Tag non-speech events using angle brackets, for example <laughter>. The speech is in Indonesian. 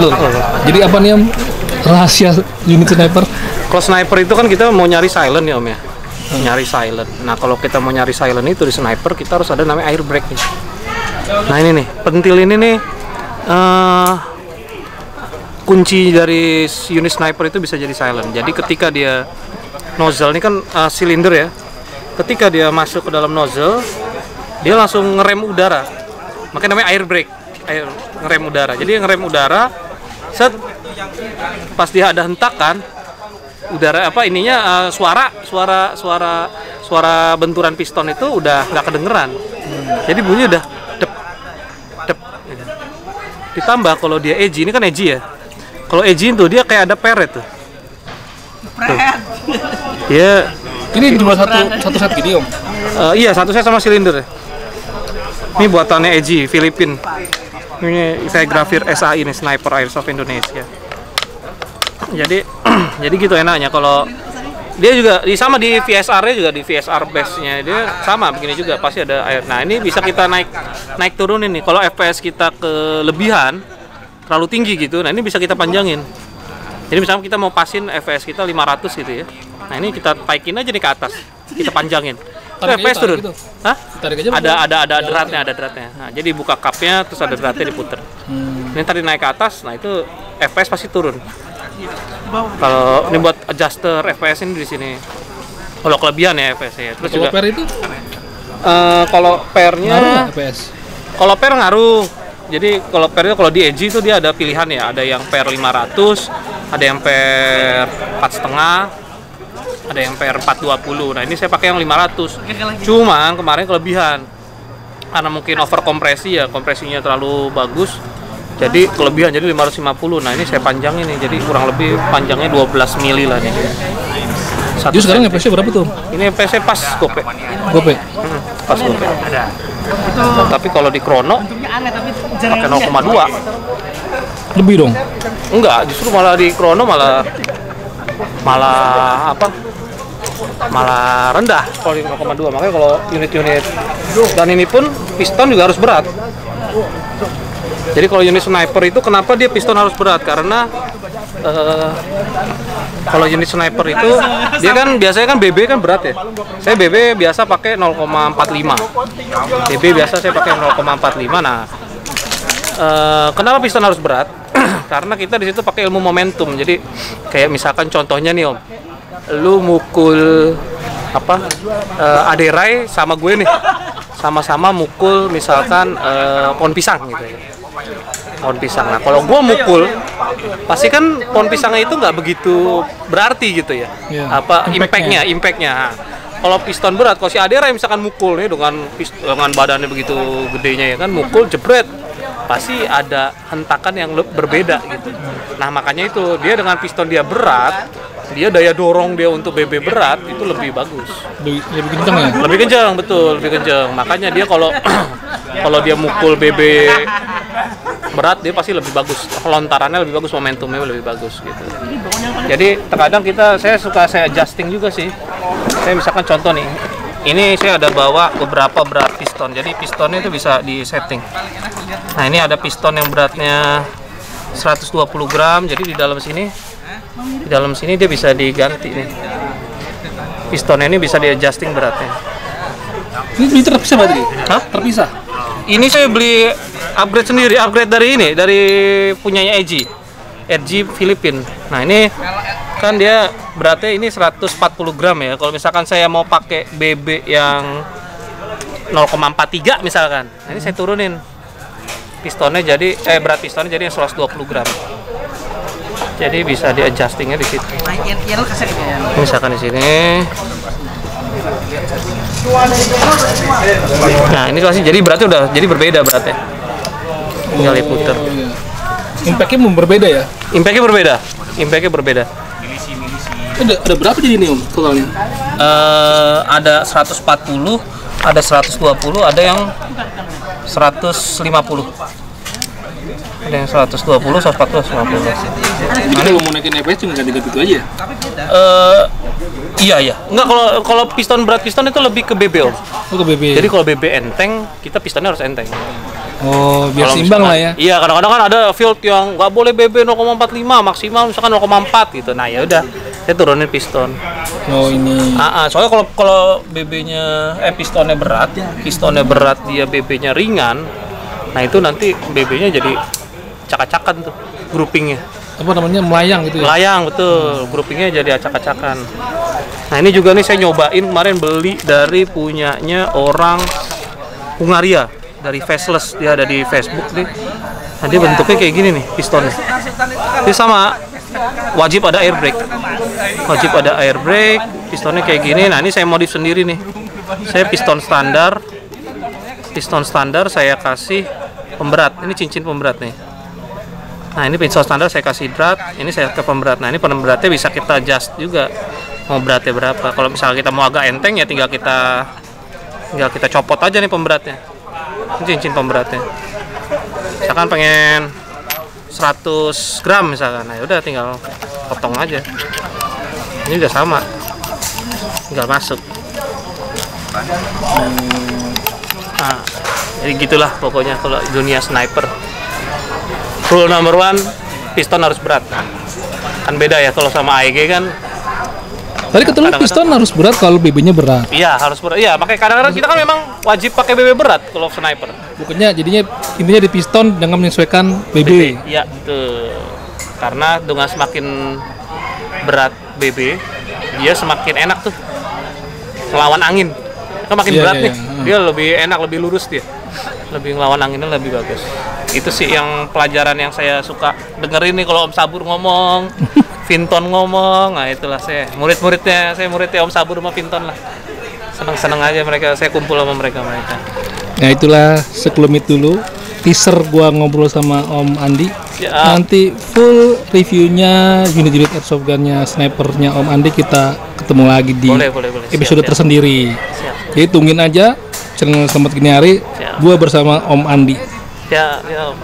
Betul. Jadi apa nih om rahasia unit sniper? Kalau sniper itu kan kita mau nyari silent ya om ya. Nyari silent. Nah kalau kita mau nyari silent itu di sniper kita harus ada namanya air brake nih. Nah ini nih pentil ini nih eh, kunci dari unit sniper itu bisa jadi silent. Jadi ketika dia nozzle ini kan eh, silinder ya. Ketika dia masuk ke dalam nozzle dia langsung ngerem udara. Makanya namanya air brake. Air ngerem udara. Jadi ngerem udara set pas dia ada hentakan udara apa ininya eh, suara suara suara suara benturan piston itu udah nggak kedengeran jadi bunyi udah dep dep gitu. ditambah kalau dia edgy ini kan edgy ya kalau edgy itu dia kayak ada peret tuh Tuh. Dia Ini cuma satu satu set gini om. eh, iya satu saya sama silinder ya. Ini buatannya Eji, Filipin. Ini saya grafir SAI ini Sniper Airsoft Indonesia. Jadi <clears throat> jadi gitu enaknya kalau dia juga di sama di VSR nya juga di VSR base-nya dia sama begini juga pasti ada air. Nah, ini bisa kita naik naik turunin nih. Kalau FPS kita kelebihan terlalu tinggi gitu. Nah, ini bisa kita panjangin. Jadi misalnya kita mau pasin FPS kita 500 gitu ya. Nah, ini kita taikin aja nih ke atas. Kita panjangin. Tarik tarik turun. gitu. Hah? Tarik aja. ada ada ada dratnya ada dratnya nah, jadi buka cupnya terus ada dratnya diputer Hmm. ini tadi naik ke atas nah itu fps pasti turun kalau ini buat adjuster fps ini di sini kalau kelebihan ya fps ya terus Kalau juga per itu eh, kalau pernya kalau per ngaruh jadi kalau per itu kalau di edgy itu dia ada pilihan ya ada yang per 500 ada yang per empat setengah ada yang per 420 nah ini saya pakai yang 500 cuman kemarin kelebihan. Karena mungkin over kompresi ya kompresinya terlalu bagus. Jadi kelebihan jadi 550 nah ini saya panjangin nih jadi kurang lebih panjangnya 12 mili lah nih. Satu Jadi sekarang. FPS berapa tuh? Ini PC pas gope Gope. Hmm, pas gope tapi kalau di krono pakai 0,2 Lebih dong. Enggak, justru malah di Krono malah malah apa? Malah rendah kalau di 0,2. Makanya kalau unit-unit dan ini pun piston juga harus berat. Jadi kalau unit sniper itu kenapa dia piston harus berat? Karena eh, kalau unit sniper itu dia kan biasanya kan BB kan berat ya. Saya BB biasa pakai 0,45. BB biasa saya pakai 0,45. Nah, Eh, kenapa piston harus berat? <clears throat> Karena kita di situ pakai ilmu momentum. Jadi kayak misalkan contohnya nih Om, lu mukul apa eh, aderai sama gue nih, sama-sama mukul misalkan eh, pohon pisang gitu ya. Pohon pisang. Nah kalau gue mukul, pasti kan pohon pisangnya itu nggak begitu berarti gitu ya. Iya, Apa impact-nya. impactnya? Nah, Kalau piston berat, kalau si aderai misalkan mukul nih dengan dengan badannya begitu gedenya ya kan, mukul jebret pasti ada hentakan yang berbeda gitu. Nah makanya itu dia dengan piston dia berat, dia daya dorong dia untuk BB berat itu lebih bagus, Lebih, lebih kencang ya? lebih kencang betul, lebih kencang. Makanya dia kalau <clears throat> kalau dia mukul BB berat dia pasti lebih bagus, lontarannya lebih bagus, momentumnya lebih bagus gitu. Jadi terkadang kita saya suka saya adjusting juga sih. Saya misalkan contoh nih, ini saya ada bawa beberapa berat piston. Jadi pistonnya itu bisa di setting. Nah ini ada piston yang beratnya 120 gram. Jadi di dalam sini, di dalam sini dia bisa diganti nih. Pistonnya ini bisa di adjusting beratnya. Ini, ini terpisah berarti? Hah? Terpisah? Ini saya beli upgrade sendiri, upgrade dari ini, dari punyanya Eji. Eji Filipin. Nah, ini kan dia beratnya ini 140 gram ya. Kalau misalkan saya mau pakai BB yang 0,43 misalkan. Nah, ini saya turunin. Pistonnya jadi eh berat pistonnya jadi yang 120 gram. Jadi bisa di adjustingnya di situ. Misalkan di sini. Nah, ini pasti jadi beratnya udah jadi berbeda beratnya. Tinggal diputer. Impactnya berbeda ya? Impactnya berbeda. Impactnya berbeda. Ada, ada berapa jadi ini om totalnya? Eh, ada 140, ada 120, ada yang 150. Ada yang 120, 140, 150. Jadi kalau mau naikin FPS cuma ganti-ganti itu aja ya? Eh, iya iya. Enggak kalau kalau piston berat piston itu lebih ke BB. Oh ke BB? Jadi kalau BB enteng, kita pistonnya harus enteng. Oh, biar Kalau seimbang lah ya. Iya, kadang-kadang kan ada field yang nggak boleh BB 0,45, maksimal misalkan 0,4 gitu. Nah, ya udah, saya turunin piston. Oh, ini. Ah, ah, soalnya kalau kalau BB-nya eh pistonnya berat, pistonnya berat dia BB-nya ringan. Nah, itu nanti BB-nya jadi cak-cakan tuh groupingnya. Apa namanya? Melayang gitu ya. Melayang betul, groupingnya jadi acak-acakan. Nah, ini juga nih saya nyobain kemarin beli dari punyanya orang Hungaria dari Faceless dia ada di Facebook nih. Nah, dia bentuknya kayak gini nih pistonnya. Ini sama wajib ada air brake. Wajib ada air brake, pistonnya kayak gini. Nah, ini saya modif sendiri nih. Saya piston standar. Piston standar saya kasih pemberat. Ini cincin pemberat nih. Nah ini piston standar saya kasih berat, ini saya ke pemberat. Nah ini pemberatnya bisa kita adjust juga mau beratnya berapa. Kalau misalnya kita mau agak enteng ya tinggal kita tinggal kita copot aja nih pemberatnya. Ini cincin pemberatnya. Misalkan pengen 100 gram misalkan, nah udah tinggal potong aja. Ini udah sama, tinggal masuk. Nah, jadi gitulah pokoknya kalau dunia sniper. Rule number one piston harus berat. Kan beda ya kalau sama AEG kan. Tadi Kadang-kadang- piston harus berat kalau BB-nya berat. iya harus berat. Iya makanya kadang-kadang kita kan memang wajib pakai BB berat kalau sniper. Pokoknya jadinya intinya di piston dengan menyesuaikan BB. iya betul. Karena dengan semakin berat BB dia semakin enak tuh. Ngelawan angin kan makin Iya, berat iya, nih iya. dia lebih enak lebih lurus dia lebih ngelawan anginnya lebih bagus itu sih yang pelajaran yang saya suka dengerin nih kalau Om Sabur ngomong <laughs> Vinton ngomong nah itulah saya murid-muridnya saya muridnya Om Sabur sama Vinton lah seneng-seneng aja mereka saya kumpul sama mereka mereka Nah itulah sekelumit dulu teaser gua ngobrol sama Om Andi. Ya. Nanti full reviewnya unit-unit airsoft gunnya snipernya Om Andi kita ketemu lagi di Boleh, boleh, boleh. Siap, episode siap. tersendiri. siap Jadi tungguin aja channel Selamat Gini Hari Siap. gua bersama Om Andi. ya, ya.